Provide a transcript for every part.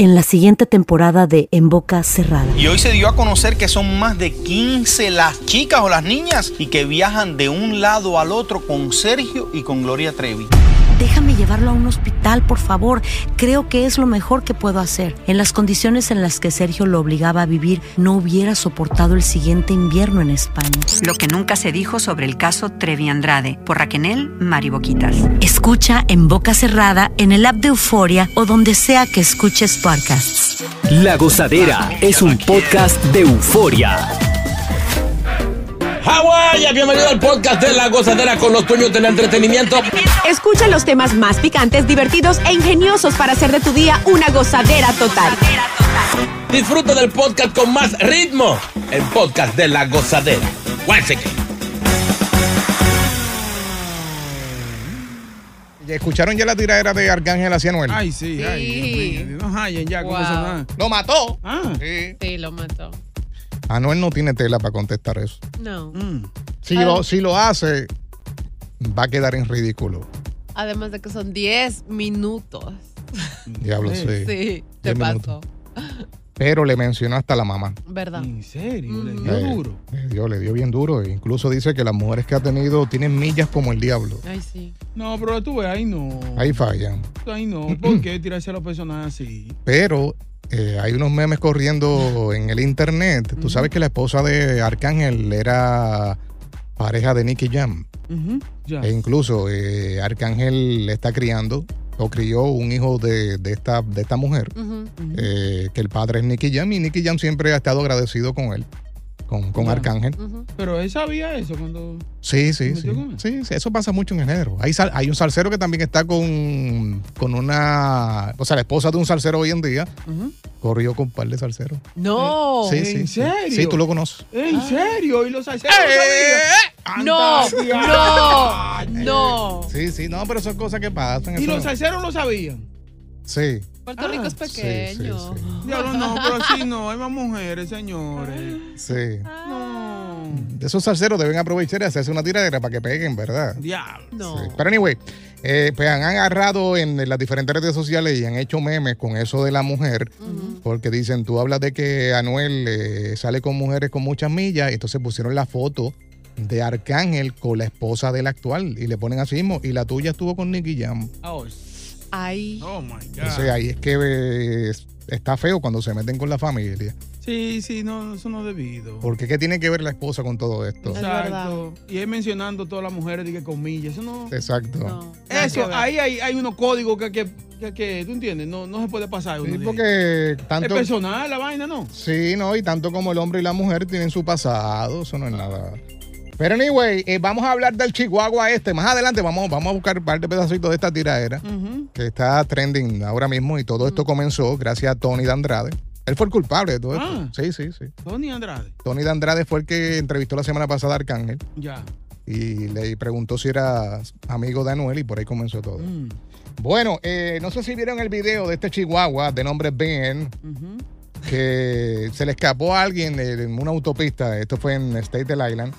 en la siguiente temporada de En Boca Cerrada. Y hoy se dio a conocer que son más de 15 las chicas o las niñas y que viajan de un lado al otro con Sergio y con Gloria Trevi. Déjame llevarlo a un hospital, por favor. Creo que es lo mejor que puedo hacer. En las condiciones en las que Sergio lo obligaba a vivir, no hubiera soportado el siguiente invierno en España. Lo que nunca se dijo sobre el caso Trevi Andrade por Raquel Mariboquitas. Escucha en boca cerrada, en el app de Euforia o donde sea que escuches podcasts. La Gozadera es un podcast de euforia. Hawái, bienvenido al podcast de La Gozadera con los dueños del entretenimiento. Escucha los temas más picantes, divertidos e ingeniosos para hacer de tu día una gozadera total. Disfruta del podcast con más ritmo. El podcast de La Gozadera. Guáseque. ¿Escucharon ya la tiradera de Arcángel hacia Anuel? Ay, sí, ay, Dios mío. No hallen ya con Wow. eso nada. ¡Lo mató! Ah. Sí. Sí, lo mató. Anuel no tiene tela para contestar eso. No. Mm. Si, lo, si lo hace, va a quedar en ridículo. Además de que son 10 minutos. Diablo, sí. Sí, te pasó. Pero le mencionó hasta la mamá. ¿Verdad? ¿En serio? ¿Le Ujú. dio Eh, duro? Le dio, le dio bien duro. E incluso dice que las mujeres que ha tenido tienen millas como el diablo. Ay, sí. No, pero tú ves, ahí no. Ahí fallan. Ahí no. ¿Por qué tirarse a los personajes así? Pero eh, hay unos memes corriendo en el internet. Tú sabes que la esposa de Arcángel era pareja de Nicky Jam. E incluso eh, Arcángel le está criando o crió un hijo de, de esta, de esta mujer, eh, que el padre es Nicky Jam, y Nicky Jam siempre ha estado agradecido con él, con, con. Arcángel. Pero él sabía eso cuando. Sí, sí, ¿Se sí. Sí, sí, eso pasa mucho en el género. Hay, sal- hay un salsero que también está con, con una. O sea, la esposa de un salsero hoy en día corrió con un par de salseros. No. sí, ¿en sí, sí. serio? Sí, tú lo conoces. ¿En serio? ¿Y los salseros ¡Eh! sabían? No, Anda, no, diablo. no. Sí, sí, no, pero son cosas que pasan. ¿Y los salseros lo sabían? Sí. Puerto Rico es sí, sí, pequeño. sí. Diablo, no, pero así no. Hay más mujeres, señores. Sí. No. De esos salseros deben aprovechar y hacerse una tiradera para que peguen, ¿verdad? Diablo. No. Sí. Pero anyway, eh, pues han agarrado en las diferentes redes sociales y han hecho memes con eso de la mujer, porque dicen, tú hablas de que Anuel eh, sale con mujeres con muchas millas, y entonces pusieron la foto de Arcángel con la esposa del actual y le ponen así mismo, y la tuya estuvo con Nicky Jam. Oh, Ay. oh my God. Entonces ahí es que eh, está feo cuando se meten con la familia. Sí, sí, no, eso no es debido. Porque ¿qué tiene que ver la esposa con todo esto? Es Exacto. Y él mencionando todas las mujeres, dije comillas. Eso no. Exacto. No. Eso, ahí hay, hay unos códigos que, que, que, que, tú entiendes, no, no se puede pasar. Sí, porque Es tanto... personal la vaina, ¿no? Sí, no, y tanto como el hombre y la mujer tienen su pasado, eso no es nada. Pero anyway, eh, vamos a hablar del Chihuahua este. Más adelante vamos, vamos a buscar un par de pedacitos de esta tiradera que está trending ahora mismo y todo esto comenzó gracias a Tony de Andrade. Él fue el culpable de todo esto. Ah. Sí, sí, sí. Tony Andrade. Tony de Andrade fue el que entrevistó la semana pasada a Arcángel Ya. y le preguntó si era amigo de Anuel y por ahí comenzó todo. Mm. Bueno, eh, no sé si vieron el video de este Chihuahua de nombre Ben, que se le escapó a alguien en una autopista, esto fue en State Island,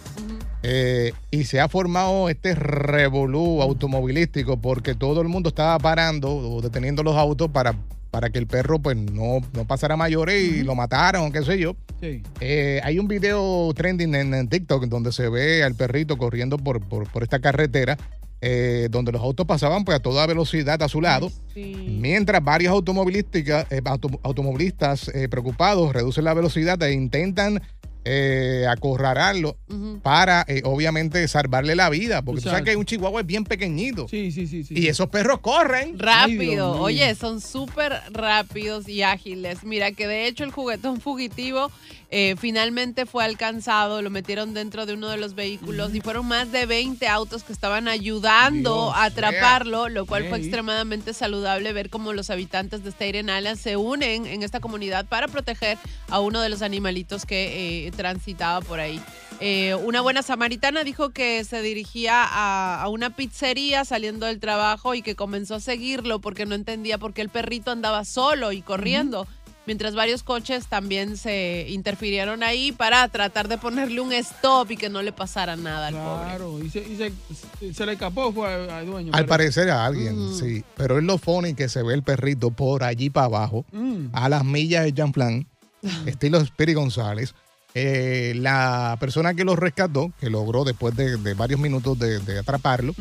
eh, y se ha formado este revolú automovilístico porque todo el mundo estaba parando o deteniendo los autos para, para que el perro pues no, no pasara mayores y lo mataran o qué sé yo. Sí. Eh, hay un video trending en, en TikTok donde se ve al perrito corriendo por, por, por esta carretera. eh, donde los autos pasaban pues a toda velocidad a su lado, Sí. mientras varios automovilísticas, auto- automovilistas preocupados reducen la velocidad e intentan eh, acorralarlo para eh, obviamente salvarle la vida, porque tú sabes que un chihuahua es bien pequeñito Sí, sí, sí, sí. y esos perros corren. Rápido, oye, son súper rápidos y ágiles. Mira que de hecho el juguetón fugitivo eh, finalmente fue alcanzado, lo metieron dentro de uno de los vehículos y fueron más de 20 autos que estaban ayudando Dios, a atraparlo, lo cual fue extremadamente saludable ver cómo los habitantes de Staten Island se unen en esta comunidad para proteger a uno de los animalitos que eh, transitaba por ahí. Eh, una buena samaritana dijo que se dirigía a, a una pizzería saliendo del trabajo y que comenzó a seguirlo porque no entendía por qué el perrito andaba solo y corriendo. Mientras varios coches también se interfirieron ahí para tratar de ponerle un stop y que no le pasara nada al pobre. Claro, y se, y se- se le escapó, fue al, dueño. Al parece. parecer a alguien, sí. Pero es lo funny que se ve el perrito por allí para abajo, Mm. a las millas de Jean Plan, estilo Spirit González. Eh, la persona que lo rescató, que logró después de, de varios minutos de, de atraparlo,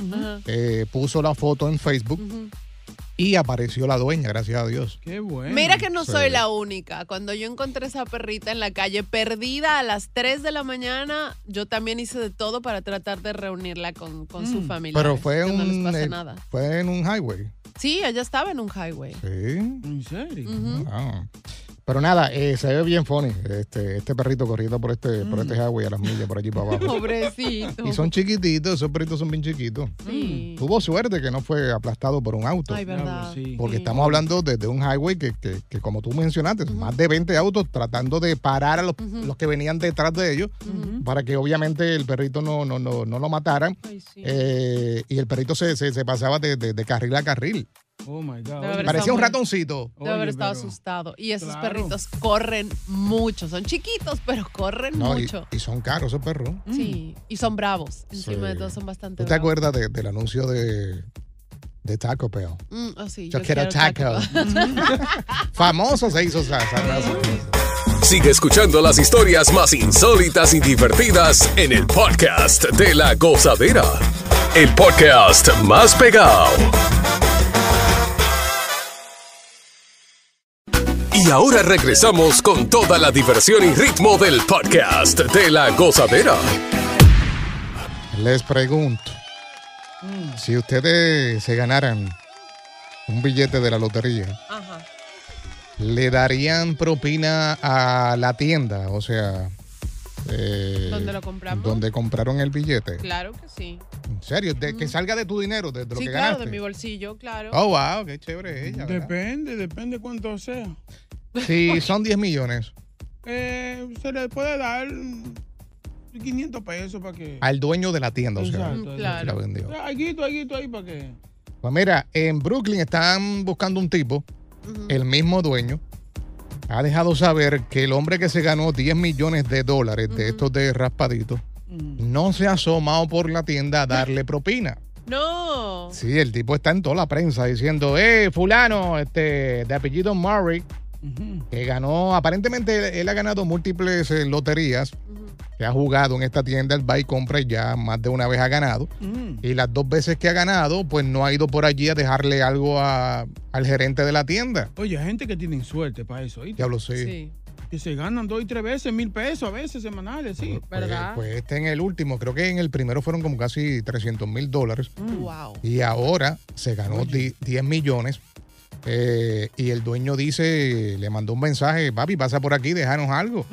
eh, puso la foto en Facebook y apareció la dueña, gracias a Dios. Qué bueno. Mira que no Sí. soy la única. Cuando yo encontré esa perrita en la calle perdida a las 3 de la mañana, yo también hice de todo para tratar de reunirla con, con su Mm. familia. Pero fue, que no les un, eh, nada. fue en un highway. Sí, ella estaba en un highway. Sí. ¿En serio? Ah. Pero nada, eh, se ve bien funny este, este perrito corriendo por este, por este highway a las millas, por allí para abajo. Pobrecito. Y son chiquititos, esos perritos son bien chiquitos. Sí. Tuvo suerte que no fue aplastado por un auto. Ay, verdad. Porque Sí. estamos hablando de, de un highway que, que- que, como tú mencionaste, más de 20 autos tratando de parar a los, los que venían detrás de ellos para que obviamente el perrito no, no, no, no lo mataran. Ay, sí. Eh, y el perrito se, se, se pasaba de, de- de carril a carril. Oh my God. Parecía un ratoncito. Debe haber Oye, estado pero- asustado. Y esos Claro. perritos corren mucho. Son chiquitos, pero corren No, mucho. y son caros esos perros. Sí. Y son bravos. Encima Sí. de todo son bastante ¿Tú te bravos. acuerdas de- del anuncio de, de Taco Bell? Mm, oh, sí, Yo, quiero taco. Bell. Famoso se hizo esa. Sigue escuchando las historias más insólitas y divertidas en el podcast de la gozadera. El podcast más pegado. Y ahora regresamos con toda la diversión y ritmo del podcast de la gozadera. Les pregunto, si ustedes se ganaran un billete de la lotería, Ajá. ¿le darían propina a la tienda? O sea, eh, ¿Dónde lo compramos? donde compraron el billete. Claro que sí. ¿En serio? ¿De que salga de tu dinero, de, de lo sí, que claro, ganaste? de mi bolsillo, claro. Oh, wow, qué chévere ella. ¿verdad? Depende, depende cuánto sea. Si son 10 millones, Eh, se le puede dar 500 pesos para que. al dueño de la tienda, o sea, que la claro. vendió. Aguito, aguito ahí para que. Pues mira, en Brooklyn están buscando un tipo, el mismo dueño, ha dejado saber que el hombre que se ganó 10 millones de dólares de estos de raspadito Mm. no se ha asomado por la tienda a darle propina. No. Sí, el tipo está en toda la prensa diciendo, eh, fulano, este, de apellido Murray, Que ganó, aparentemente él ha ganado múltiples eh, loterías, que ha jugado en esta tienda, el buy y compra y ya más de una vez ha ganado. Mm. Y las dos veces que ha ganado, pues no ha ido por allí a dejarle algo a- al gerente de la tienda. Oye, hay gente que tienen suerte para eso. ¿oíste? Diablo, sí. Sí. Que se ganan dos y tres veces, mil pesos a veces semanales, sí. Pues, ¿Verdad? pues este en el último, creo que en el primero fueron como casi 300 mil dólares. Wow. Y ahora se ganó di- 10 millones. Eh, y el dueño dice, le mandó un mensaje, papi, pasa por aquí, déjanos algo.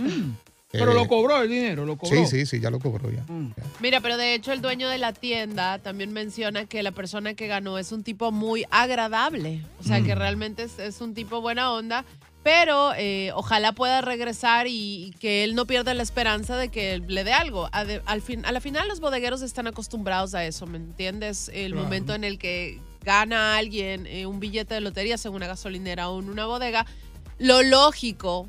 Pero Eh, lo cobró el dinero, lo cobró. Sí, sí, sí, ya lo cobró ya. Mm. Ya. Mira, pero de hecho el dueño de la tienda también menciona que la persona que ganó es un tipo muy agradable. O sea, Mm. que realmente es, es un tipo buena onda. Pero eh, ojalá pueda regresar y, y que él no pierda la esperanza de que le dé algo. Ade- al fin, a la final los bodegueros están acostumbrados a eso, ¿me entiendes? El Claro. momento en el que gana alguien eh, un billete de lotería en una gasolinera o en una bodega, lo lógico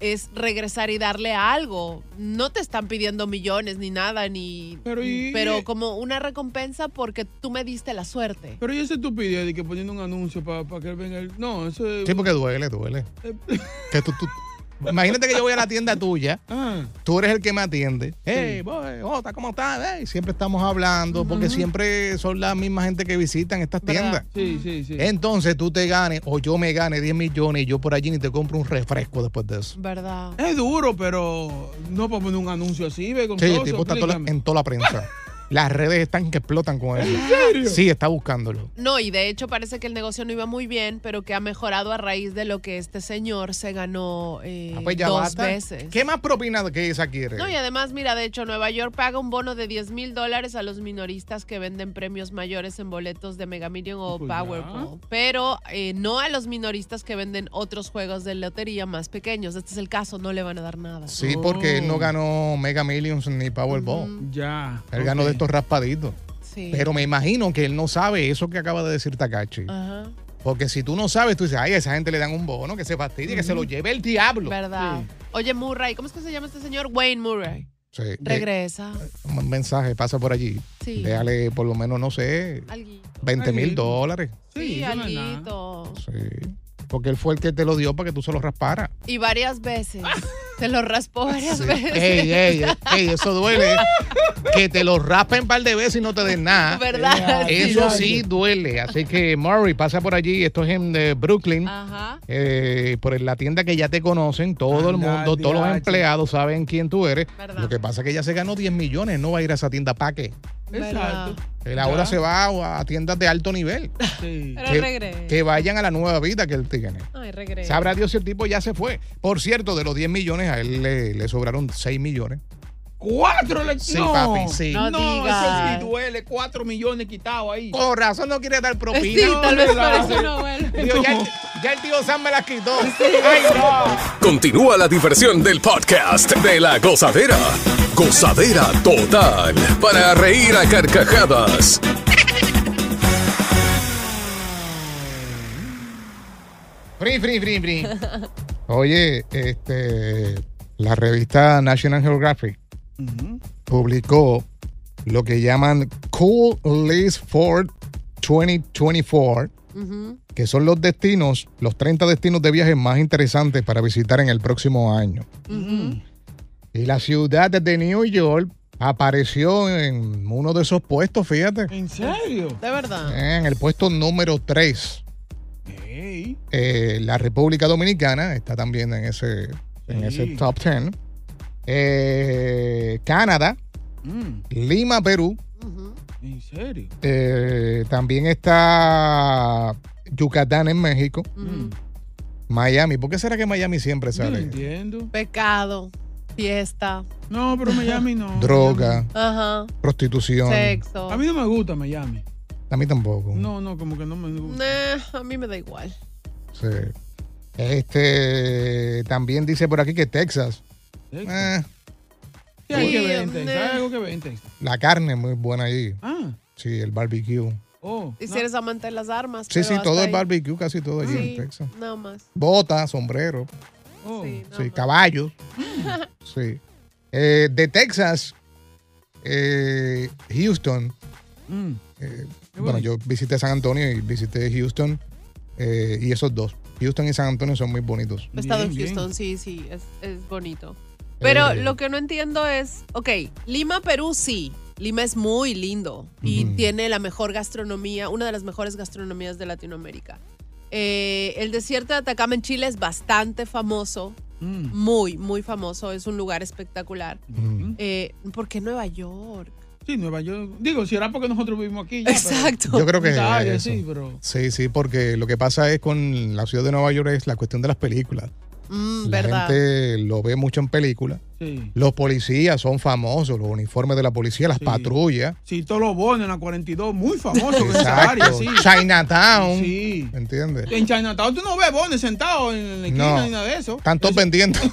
es regresar y darle algo. No te están pidiendo millones ni nada, ni. Pero y- pero como una recompensa porque tú me diste la suerte. Pero y esa estupidez de que poniendo un anuncio para que él venga. el- No, eso es. Sí, porque duele, duele. Eh, Que tú- tú- imagínate que yo voy a la tienda tuya, Ah, tú eres el que me atiende. Hey, boy, Jota, ¿cómo estás? Hey, siempre estamos hablando, porque siempre son la misma gente que visitan estas ¿Verdad? tiendas. sí, sí, sí. Entonces tú te ganes o yo me gane 10 millones y yo por allí ni te compro un refresco después de eso. ¿Verdad? Es duro, pero no para poner un anuncio así, ve con Sí, el todo, tipo está en toda la prensa. Las redes están que explotan con eso. Sí, está buscándolo. No, y de hecho parece que el negocio no iba muy bien, pero que ha mejorado a raíz de lo que este señor se ganó eh, Ah, pues ya dos basta. veces. ¿Qué más propina que esa quiere? No, y además, mira, de hecho, Nueva York paga un bono de 10 mil dólares a los minoristas que venden premios mayores en boletos de Mega Million o Pues ya. Powerball, pero eh, no a los minoristas que venden otros juegos de lotería más pequeños. Este es el caso, no le van a dar nada. Sí, porque él no ganó Mega Millions ni Powerball. Ya. Él ganó de estos raspaditos. Sí. Pero me imagino que él no sabe eso que acaba de decir Takachi. Ajá. Porque si tú no sabes, tú dices, ay, a esa gente le dan un bono, que se fastidie, que se lo lleve el diablo. ¿Verdad? Oye, Murray, ¿cómo es que se llama este señor? Wayne Murray. Sí. Eh, Regresa. un mensaje pasa por allí. Sí. Déjale por lo menos, no sé, Alguito. 20 mil dólares. Sí, alguito. Sí. Porque él fue el que te lo dio para que tú se lo rasparas. Y varias veces. Se lo raspó varias Sí. veces. Ey, ey, ey, eso duele. que te lo raspen un par de veces y no te den nada. ¿Verdad? Eso Sí. sí duele. Así que, Murray, pasa por allí. Esto es en eh, Brooklyn. Ajá. eh, por la tienda que ya te conocen, todo el mundo, todos los empleados saben quién tú eres. ¿Verdad? Lo que pasa es que ya se ganó 10 millones, no va a ir a esa tienda para qué. Exacto. Él ahora Ya. se va a, a tiendas de alto nivel. Sí. Pero que, que vayan a la nueva vida que él tiene. Ay. Sabrá Dios si el tipo ya se fue. Por cierto, de los 10 millones, a él le, le sobraron 6 millones. Cuatro le Sí, no. papi, sí. No No, digas. eso sí duele. Cuatro millones quitados ahí. Por razón no quiere dar propina. Sí, tal vez por eso no vuelve. Digo, ya, el- ya el tío Sam me las quitó. Ay, no. Continúa la diversión del podcast de la gozadera. Gozadera total. Para reír a carcajadas. Free, free, free, free. Oye, este, la revista National Geographic Publicó lo que llaman Cool List for 2024, Ujú. que son los destinos, los 30 destinos de viajes más interesantes para visitar en el próximo año. Y la ciudad de New York apareció en uno de esos puestos, fíjate, ¿En serio? De verdad. en el puesto número 3. Ey. Eh, la República Dominicana está también en ese, en ese top 10. Eh, Canadá, Mm, Lima, Perú. ¿En serio? Eh, también está Yucatán en México. Ujú. Miami. ¿Por qué será que Miami siempre No sale? entiendo. Pecado. Fiesta. No, pero Miami no. Droga, Ajá. prostitución. Sexo. A mí no me gusta Miami. A mí tampoco. No, no, como que no me gusta. Nah, a mí me da igual. Sí. Este también dice por aquí que Texas. Eh, ¿Qué hay que Sí, ver en Texas? ¿Hay algo que ver en Texas? la carne es muy buena allí. Ah, Sí, el barbecue. oh. Y si no. eres amante de las armas. Sí, pero sí, todo el ahí. barbecue, casi todo allí Sí, en Texas. nada más. Botas, sombrero, Oh. Sí, sí, más. caballos. sí. Eh, de Texas, eh, Houston. Mm. eh, bueno, yo visité San Antonio y visité Houston. eh, y esos dos. Houston y San Antonio son muy bonitos. He estado en bien. Houston, sí, sí, es, es bonito. Pero Eh, lo que no entiendo es, ok, Lima, Perú, sí. Lima es muy lindo y tiene la mejor gastronomía, una de las mejores gastronomías de Latinoamérica. Eh, el desierto de Atacama en Chile es bastante famoso, Mm. muy, muy famoso, es un lugar espectacular. Eh, ¿Por qué Nueva York? Sí, Nueva York. Digo, si era porque nosotros vivimos aquí. ya, pero- Exacto. Yo creo que es eso. sí, pero. Sí, sí, porque lo que pasa es con la ciudad de Nueva York es la cuestión de las películas. Mm, La ¿Verdad? gente lo ve mucho en películas. Sí. Los policías son famosos, los uniformes de la policía, las Sí. patrullas. Sí, todos los bonos en la 42, muy famosos en esa área, sí. Chinatown. Sí. ¿Entiendes? En Chinatown tú no ves bonos sentados en la esquina No. ni nada de eso. Están todos pendientes.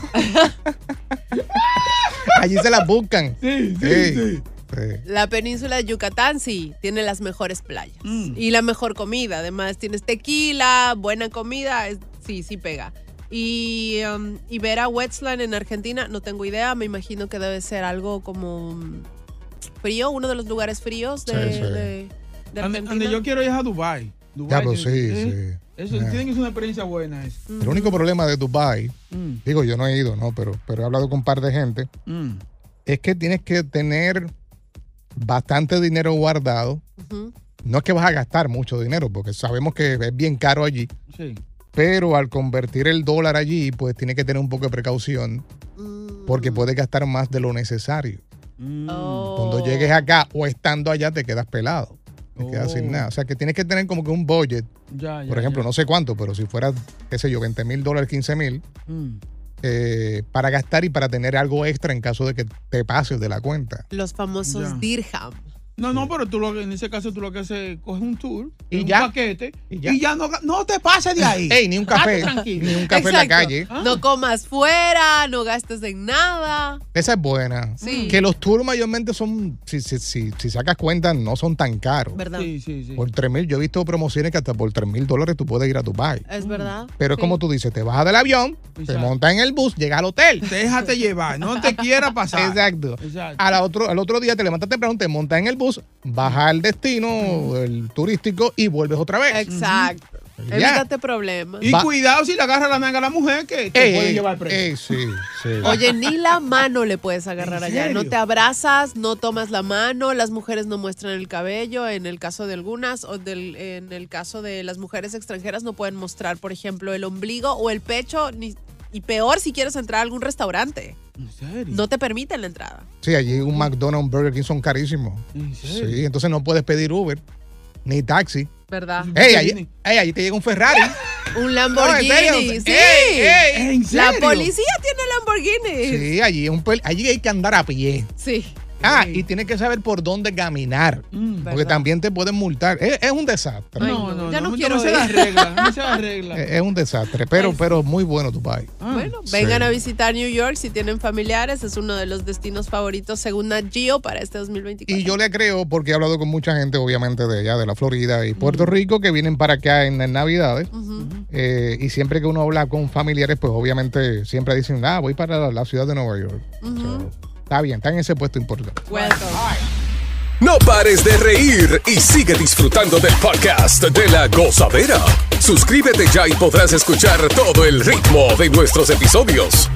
Allí se las buscan. Sí, sí, Sí. sí. Sí. La península de Yucatán sí tiene las mejores playas Mm. y la mejor comida. Además tienes tequila, buena comida, es- sí, sí pega. Y, um, y ver a Wetland en Argentina, no tengo idea, me imagino que debe ser algo como mm, frío, uno de los lugares fríos de, Sí, sí. de- de Ande- Argentina. ande yo quiero ir a Dubai. Dubai sí, ¿eh? sí. Eso Ah. tiene que ser una experiencia buena eso. El único problema de Dubai, Mm, digo, yo no he ido, ¿no? Pero, pero he hablado con un par de gente, mm. es que tienes que tener bastante dinero guardado. No es que vas a gastar mucho dinero, porque sabemos que es bien caro allí, Sí. Pero al convertir el dólar allí, pues tienes que tener un poco de precaución, Mm. porque puedes gastar más de lo necesario. Mm. Oh. Cuando llegues acá o estando allá, te quedas pelado. Te quedas sin Oh. nada. O sea, que tienes que tener como que un budget. Ya, ya, Por ejemplo, ya. no sé cuánto, pero si fuera, qué sé yo, 20 mil dólares, 15 mil, Mm. eh, para gastar y para tener algo extra en caso de que te pases de la cuenta. Los famosos Ya. dirham. No, no, pero tú lo, que- en ese caso tú lo que haces, coges un tour, Y un ya. paquete, Y y ya. no, no te pases de ahí. Ey, ni un café, ni un café en la calle. No comas fuera, no gastes en nada. Esa es buena. Sí. Que los tours mayormente son, si, si, si, si sacas cuenta, no son tan caros. ¿Verdad? Sí, sí, sí. Por 3 mil, yo he visto promociones que hasta por 3 mil dólares tú puedes ir a Dubai. Es verdad. Pero es Sí. como tú dices, te bajas del avión, te montas en el bus, llegas al hotel. Déjate llevar, no te quiera pasar. Exacto. Exacto. A la otro, al otro día te levantas temprano, te montas en el bus, bajas al destino, el turístico, y vuelves otra vez. Exacto. Ya. Evítate problemas. Y Va- cuidado si le agarra la nanga a la mujer que te puede ey, llevar preso. ey, sí, sí. Oye, ni la mano le puedes agarrar ¿En allá. No te abrazas, no tomas la mano, las mujeres no muestran el cabello, en el caso de algunas, o del, en el caso de las mujeres extranjeras no pueden mostrar, por ejemplo, el ombligo o el pecho, ni, y peor si quieres entrar a algún restaurante. ¿En serio? No te permiten la entrada. Sí, allí un McDonald's, un Burger King son carísimos. ¿En serio? Sí, entonces no puedes pedir Uber ni taxi. ¿Verdad? Ey, ¿Qué allí, viene? ey, allí te llega un Ferrari. Un No, en Lamborghini, serio. sí. Ey, ey. ¿En La serio? policía tiene Lamborghini. Sí, allí, un allí hay que andar a pie. Sí. Ah, Sí. y tienes que saber por dónde caminar. Mm. Porque ¿Verdad? también te pueden multar. Es, es un desastre. Ay, No, no, no, ya no no, quiero no se las reglas, no se las reglas. Es, es un desastre. Pero, Ay, sí. pero muy bueno Dubai. Ah, Bueno, Sí. vengan a visitar New York si tienen familiares. Es uno de los destinos favoritos según Nat Geo para este 2024. Y yo le creo porque he hablado con mucha gente, obviamente, de allá, de la Florida y Puerto Rico, que vienen para acá en, en Navidades. Eh, y siempre que uno habla con familiares, pues obviamente siempre dicen, ah, voy para la, la ciudad de Nueva York. So, está bien, está en ese puesto importante. No pares de reír y sigue disfrutando del podcast de la gozadera. Suscríbete ya y podrás escuchar todo el ritmo de nuestros episodios.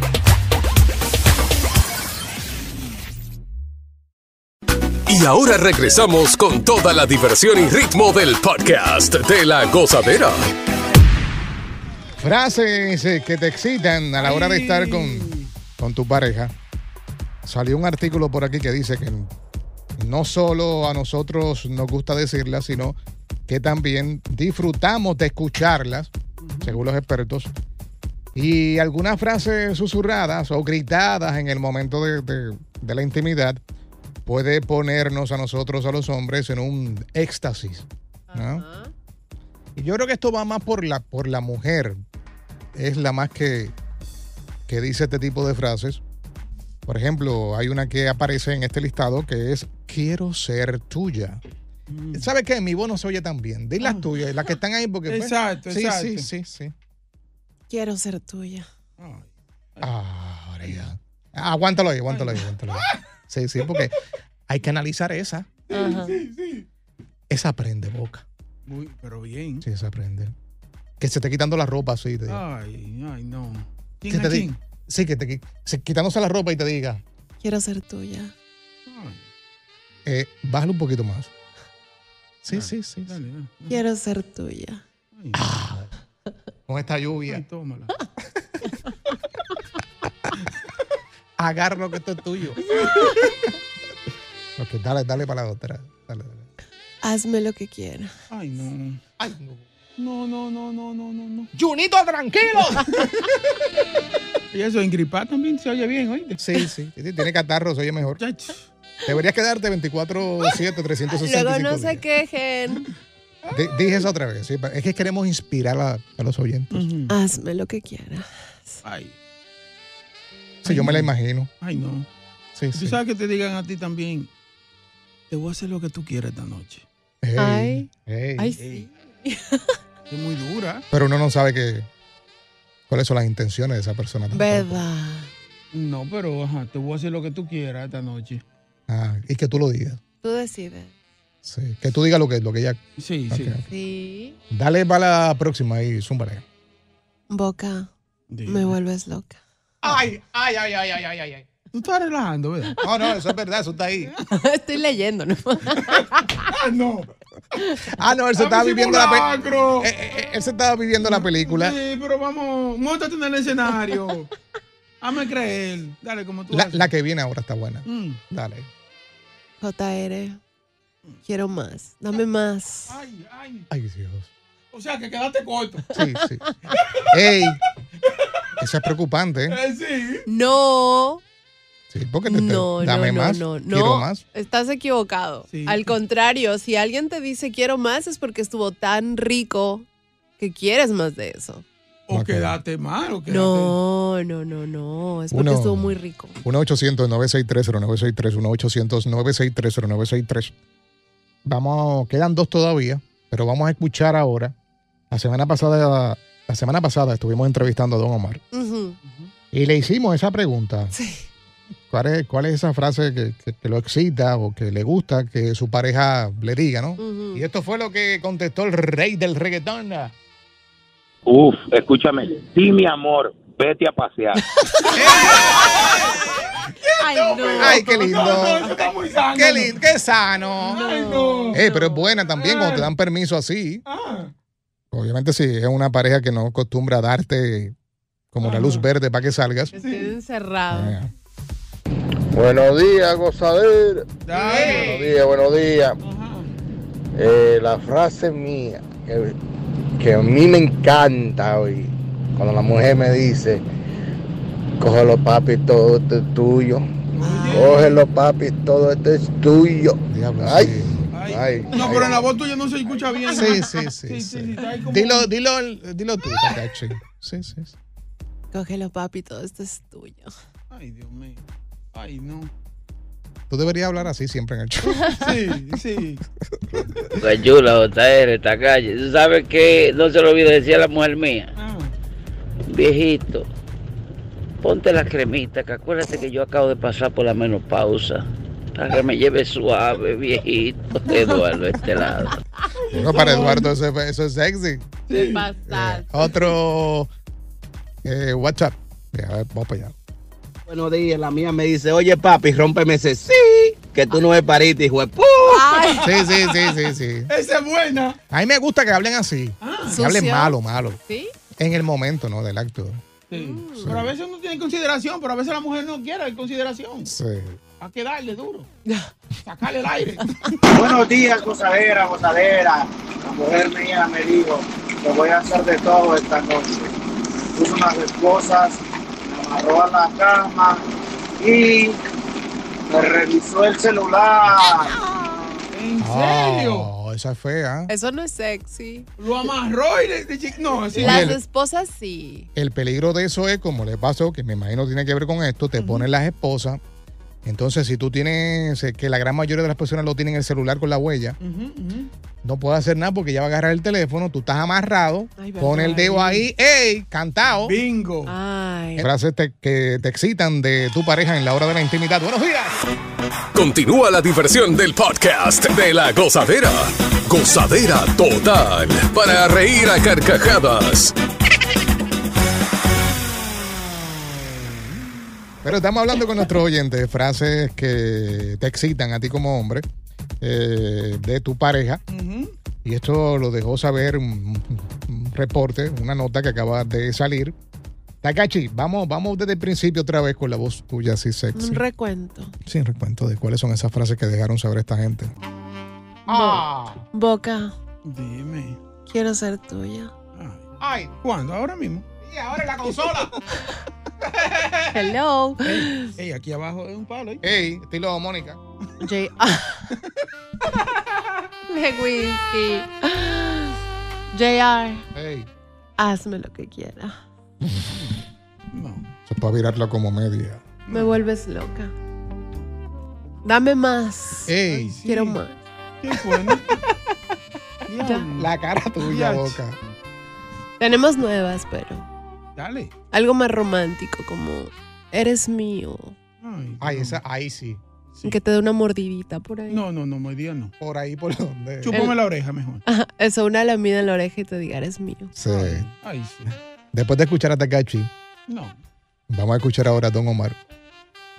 Y ahora regresamos con toda la diversión y ritmo del podcast de la gozadera. Frases eh, que te excitan a la hora de estar con, con tu pareja. Salió un artículo por aquí que dice que no solo a nosotros nos gusta decirlas, sino que también disfrutamos de escucharlas, según los expertos. Y algunas frases susurradas o gritadas en el momento de, de- de la intimidad puede ponernos a nosotros, a los hombres, en un éxtasis. Y yo creo que esto va más por la, por la mujer. Es la más que, que dice este tipo de frases. Por ejemplo, hay una que aparece en este listado que es quiero ser tuya. Mm. ¿Sabes qué? Mi voz no se oye tan bien. Di las tuyas, las que están ahí porque... pues, Exacto, sí, exacto. Sí, sí, sí. Quiero ser tuya. Ay. Ah. Ah, Aguántalo ahí, aguántalo ahí, aguántalo ahí. Sí, sí, porque hay que analizar esa. Ajá. Esa prende boca. Muy, pero bien. Sí, esa prende. Que se esté quitando la ropa. Te diga. Ay, ay, no. Que ¿Quién te quién? Sí, que te se- quitándose la ropa y te diga, Quiero ser tuya. Ay, eh, bájale un poquito más. Sí, Dale, sí, sí. dale, dale. Quiero ser tuya. Ay, Con esta ay, lluvia. tómala. Agarra lo que esto es tuyo. dale, dale para la otra. Dale, dale. Hazme lo que quiera. Ay, no. Ay, no. No, no, no, no, no, no, no. Junito, tranquilo. Y eso, en gripar también se oye bien, oíste. sí, sí, Tiene catarro, se oye mejor. Deberías quedarte 24-7, 365 Luego no se días. quejen. Di- Dije eso otra vez. sí, es que queremos inspirar a, a los oyentes. Hazme lo que quieras. Ay, Sí, yo me la imagino. ay, no. Sí, Y sí. Tú sabes que te digan a ti también, te voy a hacer lo que tú quieras esta noche. Ay. Ay, sí. Es muy dura. Pero uno no sabe que, cuáles son las intenciones de esa persona. tampoco. ¿Verdad? No, pero ajá, te voy a hacer lo que tú quieras esta noche. Ah, y que tú lo digas. Tú decides. Sí, que tú digas lo que, lo que ella. Sí, sí. Sí. Dale para la próxima y zúmbale. Boca, Dime. me vuelves loca. Ay, ay, ay, ay, ay, ay, ay. Tú estás relajando, ¿verdad? No, no, eso es verdad, eso está ahí. Estoy leyendo, ¿no? ¡Ah, no! Ah, no, él se estaba viviendo la película. simulacro. él se estaba viviendo la película. Sí, pero vamos, montate en el escenario. Hazme creer. Dale, como tú La, la que viene ahora está buena. Mm. Dale. JR, quiero más. Dame más. Ay, ay. Ay, Dios. O sea, que quedaste corto. Sí, sí. Ey, eso es preocupante. ¿eh? Eh, sí. No. Sí, porque te, te- No, dame no, no, más, no, quiero no. más. Estás equivocado. Sí. Al contrario, si alguien te dice quiero más es porque estuvo tan rico que quieres más de eso. O quédate mal, o quédate. No, no, no, no. Es porque Uno- estuvo muy rico. 1-800-963-0963, 1-800-963-0963. Vamos, quedan dos todavía, pero vamos a escuchar ahora. La semana pasada, la semana pasada estuvimos entrevistando a Don Omar y le hicimos esa pregunta. Sí. ¿Cuál es, cuál es esa frase que, que- que lo excita o que le gusta que su pareja le diga, no? Y esto fue lo que contestó el rey del reggaetón. Uf, escúchame. Sí, mi amor, vete a pasear. Ay, no. Ay, qué lindo. No, está muy sano. Qué lindo, qué sano. Ay, no. Eh, pero es buena también cuando te dan permiso así. Ah, Obviamente si es una pareja que no acostumbra a darte como la luz verde para que salgas. Estoy encerrado. eh, Buenos días, gozadera. Buenos días, buenos días. Eh, la frase mía, que, que a mí me encanta hoy, cuando la mujer me dice, cógelo papi, todo esto es tuyo. Cógelo papi, todo esto es tuyo. diablo, Ay, sí. Ay. ay. No, ay, pero en la voz tuya no se escucha bien. Sí, sí, sí, Sí, sí, como- Dilo, dilo, dilo tú, Takashi. Sí, sí, sí. Cógelo, papi, todo esto es tuyo. Ay, Dios mío. Ay, no. Tú deberías hablar así siempre en el show. Sí, sí. La chula, JR, esta calle. ¿Tú sabes que No se lo olvide decir a la mujer mía. Ah. Viejito, ponte la cremita, que acuérdate que yo acabo de pasar por la menopausa. Para que me lleve suave, viejito. Eduardo, este lado. No, para Eduardo eso, es- eso es sexy. Te pasas. Otro eh, WhatsApp. Ya, a ver, vamos para allá. Buenos días, la mía me dice, oye papi, rómpeme ese sí, que tú no me pariste, hijo de pu. Ay, Sí, sí, sí, sí, sí. Esa es buena. A mí me gusta que hablen así. que hablen malo, malo. ¿sí? En el momento, ¿no? Del acto. Sí. Pero a veces uno tiene consideración, pero a veces la mujer no quiere consideración. Sí. Hay que darle duro. Sacarle el aire. Buenos días, gozadera, gozadera. La mujer mía me dijo que voy a hacer de todo esta noche. Puso unas esposas, a la cama y me revisó el celular. ¿En serio? Oh, esa es fea. Eso no es sexy. Lo amarró y le dije, no. Las el- esposas sí. El peligro de eso es, como le pasó, que me imagino tiene que ver con esto, te ponen las esposas. Entonces, si tú tienes, eh, que la gran mayoría de las personas lo tienen en el celular con la huella, no puedes hacer nada porque ya va a agarrar el teléfono, tú estás amarrado, Ay, pon el dedo ahí, ¡ey! Cantado. Bingo. Ay. Frases te- que te excitan de tu pareja en la hora de la intimidad. Buenos días. Continúa la diversión del podcast de la gozadera. Gozadera total. Para reír a carcajadas. Pero estamos hablando con nuestros oyentes de frases que te excitan a ti como hombre eh, de tu pareja. Y esto lo dejó saber un, un reporte, una nota que acaba de salir. Takachi, vamos, vamos desde el principio otra vez con la voz tuya así sexy. Un recuento. Sin recuento de cuáles son esas frases que dejaron saber esta gente. Ah. Boca, Dime. quiero ser tuya. Ay, ¿Cuándo? Ahora mismo. y ahora en la consola. Hello. Ey, ey, aquí abajo es un palo. ¿eh? Ey, estilo Mónica. J. Lewinsky. JR, Ey, hazme lo que quiera. No. se puede virarla como media. Me vuelves loca. Dame más. Ey, Sí. Quiero más. ¿Qué fue? no? Diablo. la cara tuya, boca. Tenemos nuevas, pero Dale. algo más romántico, como eres mío. Ay, Ay, no. esa, ahí sí. Sí. Que te dé una mordidita por ahí. No, no, no, día no. Por ahí, por donde. Chúpame la oreja mejor. Ajá, eso, una lamida en la oreja y te diga, eres mío. Sí. Ay, sí. Después de escuchar a Takachi, No. vamos a escuchar ahora a Don Omar.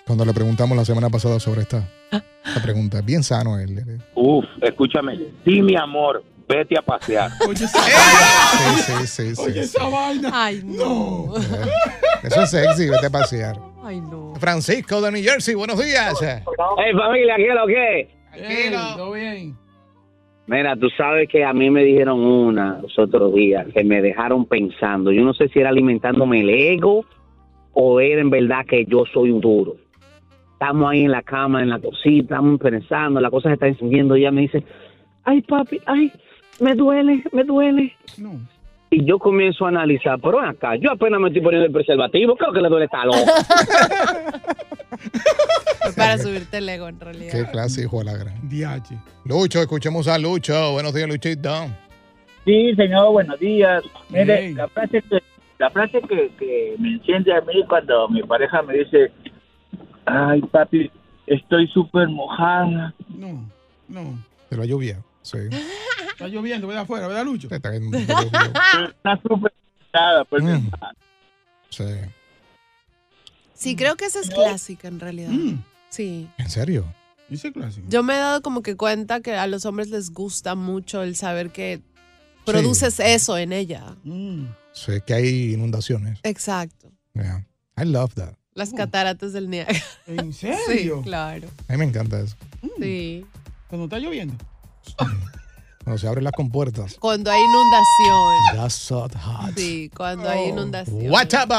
Cuando le preguntamos la semana pasada sobre esta, esta pregunta, bien sano él. él- Uf, escúchame. Sí, mi amor, vete a pasear. Oye, esa Sí, sí, sí, sí. Oye, sí. esa vaina. Ay, no. Eh, Eso es sexy, vete a pasear. Ay, no. Francisco de New Jersey, buenos días. Hey familia, ¿qué es lo que? Ey, todo bien. Mira, tú sabes que a mí me dijeron una los otros días que me dejaron pensando. Yo no sé si era alimentándome el ego o era en verdad que yo soy un duro. estamos ahí en la cama, en la cosita, estamos pensando, la cosa se está encendiendo y ella me dice, ay papi, ay, me duele, me duele. Y yo comienzo a analizar, pero acá, yo apenas me estoy poniendo el preservativo, creo que le duele esta para subirte el ego, en realidad. Qué clase, hijo de la gran. Lucho, escuchemos a Lucho. Buenos días, Luchito. Sí, señor, buenos días. Mire, Hey. la frase, que, la frase que, que me enciende a mí cuando mi pareja me dice, ay, papi, estoy súper mojada. No, no. Pero ha llovido. Sí. Está lloviendo, ve afuera, ¿verdad, Lucho? Está Está súper pues. Mm. Sí. Sí, creo que esa es clásica en realidad. Mm. Sí. ¿En serio? Dice clásico. Yo me he dado como que cuenta que a los hombres les gusta mucho el saber que produces eso en ella. Sí, que hay inundaciones. Exacto. Yeah. I love that. Las cataratas del Niágara. ¿En Sí, serio? claro. A mí me encanta eso. Sí. Cuando está lloviendo. Cuando se abren las compuertas. Cuando hay inundación. That's so hot. Sí, cuando hay inundación. What's up?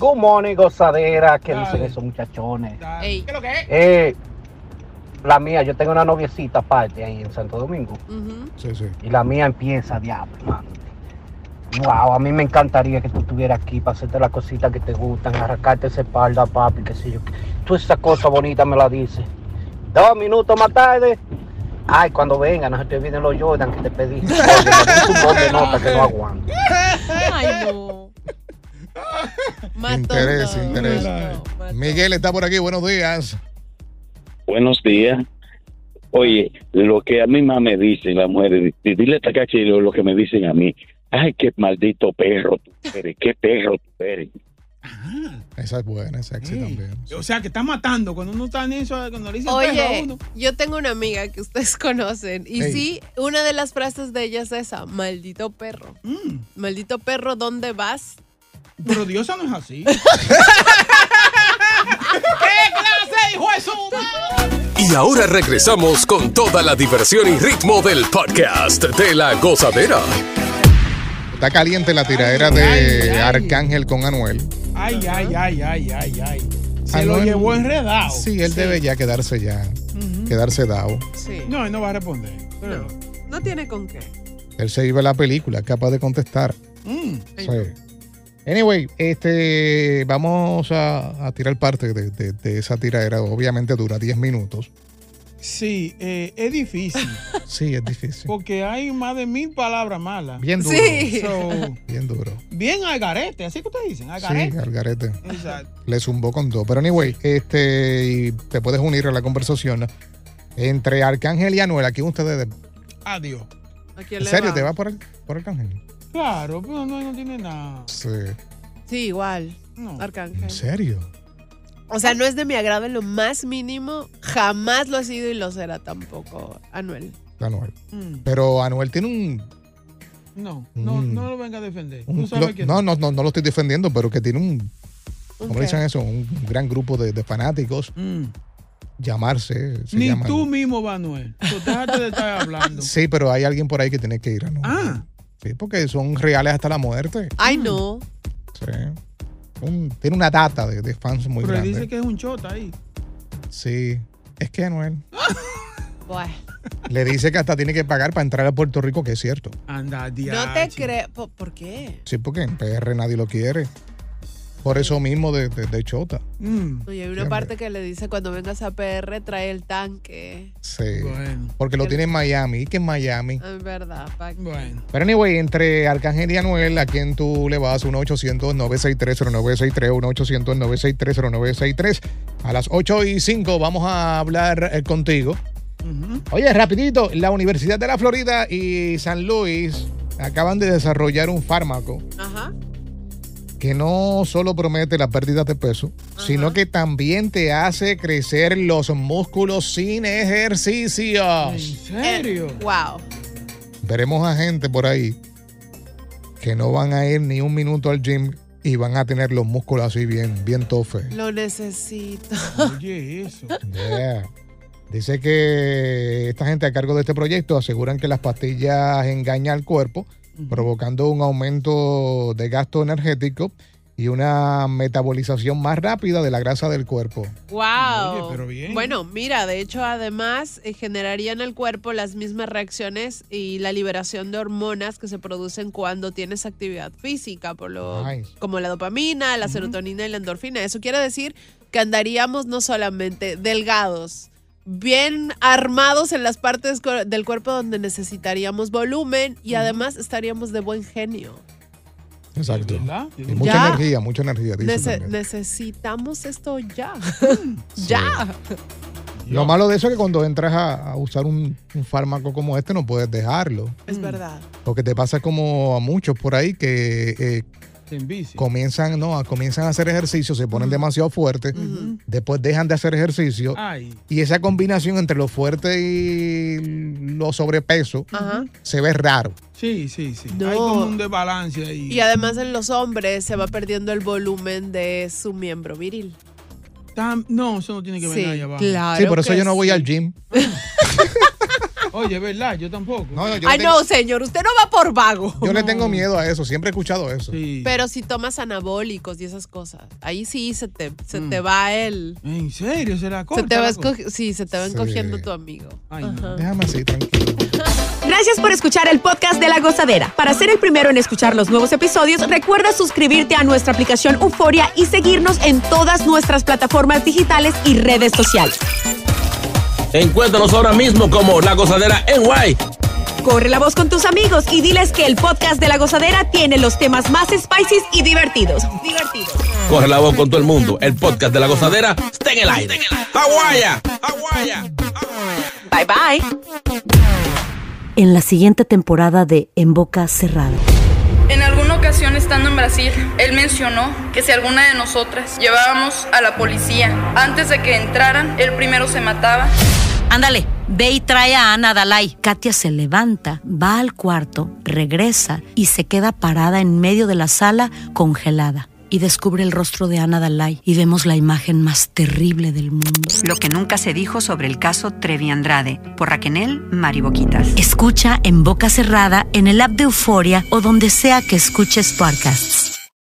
Good morning, gozadera. ¿Qué Dale. dicen esos muchachones? Ey. ¿Qué es lo que es? Eh, la mía, yo tengo una noviecita aparte ahí en Santo Domingo. Sí, sí. Y la mía empieza, diablo, mano. Wow, a mí me encantaría que tú estuvieras aquí para hacerte las cositas que te gustan, arrancarte esa espalda, papi, qué sé yo. Tú esa cosa bonita me la dices. Dos minutos más tarde. Ay, cuando venga, no se te olviden los Jordan que te pedí. Oye, me de nota que no aguanto. Ay, no. Interés, interés. Miguel está por aquí. Buenos días. Buenos días. Oye, lo que a mí más me dicen las mujeres, di- dile a Takachi lo, lo que me dicen a mí. Ay, qué maldito perro tú eres, qué perro tú eres. Esa es buena, es sexy también. O sea, que está matando. Cuando uno está en eso, cuando le dicen perro a Oye, uno. yo tengo una amiga que ustedes conocen y Ey. sí, una de las frases de ella es esa, maldito perro. Maldito perro, ¿dónde vas? Pero Diosa no es así. ¿Qué clase, hijo de su Y ahora regresamos con toda la diversión y ritmo del podcast de la gozadera. Está caliente la tiradera de Arcángel con Anuel. Ay, ay, ay, ay, ay, ay. Se lo llevó enredado. Sí, él debe ya quedarse ya. Quedarse dado. Sí. No, él no va a responder. Pero- No tiene con qué. Él se iba a la película, es capaz de contestar. Mm. Sí. Anyway, este, vamos a, a tirar parte de, de- de esa tiradera. Obviamente dura 10 minutos. Sí, eh, es difícil. Sí, es difícil. Porque hay más de mil palabras malas. Bien duro. Sí. So, Bien duro. bien al garete, así que ustedes dicen, al Sí, garete. al garete. Exacto. Le zumbó con todo. Pero anyway, este, y te puedes unir a la conversación entre Arcángel y Anuel. Aquí ustedes. Adiós. ¿A quién ¿En le serio va? te vas por, por Arcángel? Claro, pero no, no tiene nada. Sí. Sí, igual. Arcángel. ¿En serio? O sea, no es de mi agrado en lo más mínimo. Jamás lo ha sido y lo será tampoco, Anuel. Anuel. Mm. Pero Anuel tiene un. No, no, Mm. no lo venga a defender. un- Tú sabes lo- que no, no, no, no lo estoy defendiendo, pero que tiene un. ¿Cómo le dicen eso? Un gran grupo de, de fanáticos. Mm. Llamarse. Se Ni llaman- tú mismo, Manuel. Tú déjate de estar hablando. Sí, pero hay alguien por ahí que tiene que ir a Anuel. Ah. Sí, porque son reales hasta la muerte. Ay, no. Sí. Un- tiene una data de, de fans muy Pero grande. dice que es un chota ahí. Sí. Es que Anuel Bueno, le dice que hasta tiene que pagar para entrar a Puerto Rico, que es cierto. Anda, no te diache. creo. ¿Por, por qué? Sí, porque en PR nadie lo quiere. Por eso mismo de, de- de Chota. Mm. Oye, hay una Siempre. parte que le dice cuando vengas a PR trae el tanque. Sí. Porque lo tiene en Miami. ¿Y que en Miami? Es verdad. pa' qué. Bueno. Pero anyway, entre Arcángel y Anuel, ¿a quién tú le vas? 1-800-963-0963, 1-800-963-0963. A las 8 y 5 vamos a hablar eh, contigo. Oye, rapidito, la Universidad de la Florida y San Luis acaban de desarrollar un fármaco Ajá. Que no solo promete la pérdida de peso, sino que también te hace crecer los músculos sin ejercicios. serio? wow. Veremos a gente por ahí que no van a ir ni un minuto al gym y van a tener los músculos así bien, bien tofe. Lo necesito. Oye, eso. Yeah. Dice que esta gente a cargo de este proyecto aseguran que las pastillas engañan al cuerpo, provocando un aumento de gasto energético y una metabolización más rápida de la grasa del cuerpo. Wow. Oye, pero bien. Bueno, mira, de hecho, además eh, generaría en el cuerpo las mismas reacciones y la liberación de hormonas que se producen cuando tienes actividad física, por lo, Nice. como la dopamina, la serotonina y la endorfina. Eso quiere decir que andaríamos no solamente delgados, bien armados en las partes del cuerpo donde necesitaríamos volumen y además estaríamos de buen genio. Exacto. ¿Verdad? Y mucha Ya. energía, mucha energía. dice Nece- también. necesitamos esto ya. ya. Lo malo de eso es que cuando entras a, a usar un, un fármaco como este no puedes dejarlo. Es verdad. Lo que te pasa como a muchos por ahí que eh, Comienzan, no, a- comienzan a hacer ejercicio, se ponen demasiado fuertes, después dejan de hacer ejercicio Ay. y esa combinación entre lo fuerte y lo sobrepeso se ve raro. Sí, sí, sí. No. Hay como un desbalance ahí. Y además en los hombres se va perdiendo el volumen de su miembro viril. Tam- no, eso no tiene que ver Sí, allá abajo. claro sí, por eso yo no voy sí. al gym. Oye, verdad, yo tampoco. No, yo, Ay, tengo, no, señor, usted no va por vago. yo le tengo miedo a eso, siempre he escuchado eso. Sí. Pero si tomas anabólicos y esas cosas, ahí sí se te, se Mm. te va el... ¿En serio? ¿Se la Se corta te va escogi- sí, se te va Sí. encogiendo tu amigo. Ay, no. Ajá. Déjame así, tranquilo. Gracias por escuchar el podcast de La Gozadera. Para ser el primero en escuchar los nuevos episodios, recuerda suscribirte a nuestra aplicación Euforia y seguirnos en todas nuestras plataformas digitales y redes sociales. Encuéntranos ahora mismo como La Gozadera en Guay. Corre la voz con tus amigos y diles que el podcast de La Gozadera tiene los temas más spicy y divertidos. Divertidos. Corre la voz con todo el mundo. El podcast de La Gozadera está en el aire. ¡Aguaya! ¡Aguaya! Bye bye. En la siguiente temporada de En Boca Cerrada. Estando en Brasil, él mencionó que si alguna de nosotras llevábamos a la policía antes de que entraran, él primero se mataba. Ándale, ve y trae a Ana Dalai. Katia se levanta, va al cuarto, regresa y se queda parada en medio de la sala congelada. Y descubre el rostro de Ana Dalai y vemos la imagen más terrible del mundo. Lo que nunca se dijo sobre el caso Trevi Andrade por Raquel Mariboquitas. Escucha en boca cerrada, en el app de Euforia o donde sea que escuches podcasts.